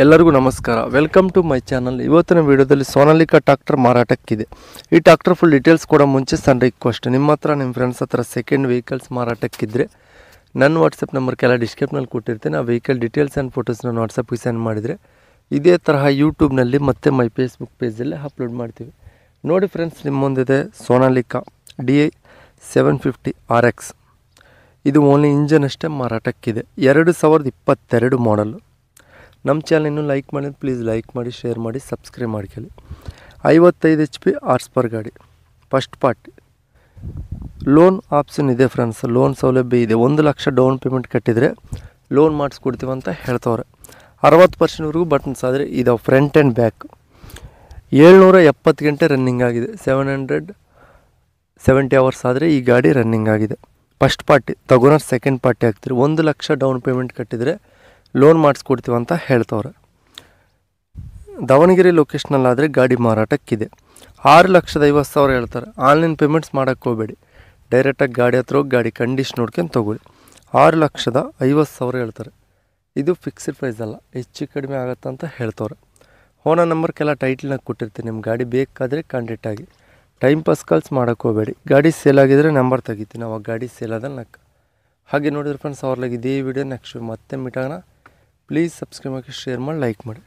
ಎಲ್ಲರಿಗೂ ನಮಸ್ಕಾರ. Welcome to my channel ಇವತ್ತಿನ ವಿಡಿಯೋದಲ್ಲಿ ಸೋನಾಲಿಕಾ ಟ್ರಾಕ್ಟರ್ ಮಾರಾಟಕ್ಕಿದೆ. ಈ ಟ್ರಾಕ್ಟರ್ ಫುಲ್ ಡೀಟೇಲ್ಸ್ ಕೊಡೋ ಮುಂಚೆ ಸಣ್ಣ ರಿಕ್ವೆಸ್ಟ್ ನಿಮ್ಮ ಹತ್ರ, ನಿಮ್ಮ ಫ್ರೆಂಡ್ಸ್ ಹತ್ರ ಸೆಕೆಂಡ್ ವೆಹಿಕಲ್ಸ್ ಮಾರಾಟಕ್ಕಿದ್ರೆ, ನನ್ನ ವಾಟ್ಸಪ್ ನಂಬರ್ ಕೆಲ ಡಿಸ್ಕ್ರಿಪ್ನಲ್ಲಿ ಕೊಟ್ಟಿರ್ತೀನಿ. ಆ ವೆಹಿಕಲ್ ಡೀಟೇಲ್ಸ್ ಆ್ಯಂಡ್ ಫೋಟೋಸ್ ನಾನು ವಾಟ್ಸಪ್ಗೆ ಸೆಂಡ್ ಮಾಡಿದರೆ, ಇದೇ ತರಹ ಯೂಟ್ಯೂಬ್ನಲ್ಲಿ ಮತ್ತೆ ಮೈ ಫೇಸ್ಬುಕ್ ಪೇಜಲ್ಲಿ ಅಪ್ಲೋಡ್ ಮಾಡ್ತೀವಿ. ನೋಡಿ ಫ್ರೆಂಡ್ಸ್ ನಿಮ್ಮ ಮುಂದಿದೆ Sonalika D I seven fifty R X ಇದು ಓನ್ಲಿ ಇಂಜನ್ ಅಷ್ಟೇ ಮಾರಾಟಕ್ಕಿದೆ. ಎರಡು ಸಾವಿರದ ಇಪ್ಪತ್ತೆರಡು ಮಾಡಲು ನಮ್ಮ ಚಾನಲ್ ಲೈಕ್ ಮಾಡಿದ್ರೆ ಪ್ಲೀಸ್ ಲೈಕ್ ಮಾಡಿ ಶೇರ್ ಮಾಡಿ ಸಬ್ಸ್ಕ್ರೈಬ್ ಮಾಡ್ಕೊಳ್ಳಿ ಐವತ್ತೈದು ಎಚ್ ಪಿ ಆರ್ಸ್ ಪರ್ ಗಾಡಿ. ಫಸ್ಟ್ ಪಾರ್ಟಿ ಲೋನ್ ಆಪ್ಷನ್ ಇದೆ ಫ್ರೆಂಡ್ಸ್ ಲೋನ್ ಸೌಲಭ್ಯ ಇದೆ. ಒಂದು ಲಕ್ಷ ಡೌನ್ ಪೇಮೆಂಟ್ ಕಟ್ಟಿದರೆ ಲೋನ್ ಮಾಡಿಸ್ಕೊಡ್ತೀವಿ ಅಂತ ಹೇಳ್ತವ್ರೆ. ಅರವತ್ತು ಪರ್ಸೆಂಟ್ವರೆಗೂ ಬಟನ್ಸ್ ಆದರೆ ಇದು ಫ್ರಂಟ್ ಆ್ಯಂಡ್ ಬ್ಯಾಕ್ ಏಳ್ನೂರ ಎಪ್ಪತ್ತು ಗಂಟೆ ರನ್ನಿಂಗ್ ಆಗಿದೆ. ಸೆವೆನ್ ಹಂಡ್ರೆಡ್ ಸೆವೆಂಟಿ ಅವರ್ಸ್ ಆದರೆ ಈ ಗಾಡಿ ರನ್ನಿಂಗ್ ಆಗಿದೆ. ಫಸ್ಟ್ ಪಾರ್ಟಿ ತಗೊಳೋರು ಸೆಕೆಂಡ್ ಪಾರ್ಟಿ ಆಗ್ತೀರಿ ಒಂದು ಲಕ್ಷ ಡೌನ್ ಪೇಮೆಂಟ್ ಕಟ್ಟಿದರೆ ಲೋನ್ ಮಾಡಿಸ್ಕೊಡ್ತೀವಿ ಅಂತ ಹೇಳ್ತವ್ರೆ. ದಾವಣಗೆರೆ ಲೊಕೇಶ್ನಲ್ಲಾದರೆ ಗಾಡಿ ಮಾರಾಟಕ್ಕಿದೆ. ಆರು ಲಕ್ಷದ ಐವತ್ತು ಸಾವಿರ ಹೇಳ್ತಾರೆ. ಆನ್ಲೈನ್ ಪೇಮೆಂಟ್ಸ್ ಮಾಡೋಕ್ಕೆ ಹೋಗಬೇಡಿ. ಡೈರೆಕ್ಟಾಗಿ ಗಾಡಿ ಹತ್ರ ಹೋಗಿ ಗಾಡಿ ಕಂಡೀಷನ್ ನೋಡ್ಕೊಂಡು ತೊಗೊಳ್ಳಿ. ಆರು ಲಕ್ಷದ ಐವತ್ತು ಸಾವಿರ ಹೇಳ್ತಾರೆ. ಇದು ಫಿಕ್ಸ್ಡ್ ಪ್ರೈಸ್ ಅಲ್ಲ, ಹೆಚ್ಚು ಕಡಿಮೆ ಆಗತ್ತೆ ಅಂತ ಹೇಳ್ತವ್ರೆ. ಹೋನ ನಂಬರ್ಗೆಲ್ಲ ಟೈಟ್ಲ್ನಾಗ ಕೊಟ್ಟಿರ್ತೀನಿ. ನಿಮ್ಮ ಗಾಡಿ ಬೇಕಾದರೆ ಕಾಂಟ್ಯಾಕ್ಟ್ ಆಗಿ. ಟೈಮ್ ಪಾಸ್ ಕಾಲ್ಸ್ ಮಾಡೋಕ್ಕೆ ಹೋಗಬೇಡಿ. ಗಾಡಿ ಸೇಲ್ ಆಗಿದ್ರೆ ನಂಬರ್ ತೆಗಿತೀನಿ. ಅವಾಗ ಗಾಡಿ ಸೇಲ್ ಆದ ಹಾಗೆ ನೋಡಿದ್ರೆ ಫ್ರೆಂಡ್ಸ್ ಅವ್ರಲ್ಲಿ ಇದೇ ವಿಡಿಯೋ ನೆಕ್ಸ್ಟ್ ಮತ್ತೆ ಮೀಟಾಗೋಣ ಪ್ಲೀಸ್ ಸಬ್ಸ್ಕ್ರೈಬ್ ಮಾಡಿ ಶೇರ್ ಮಾಡಿ ಲೈಕ್ ಮಾಡಿ.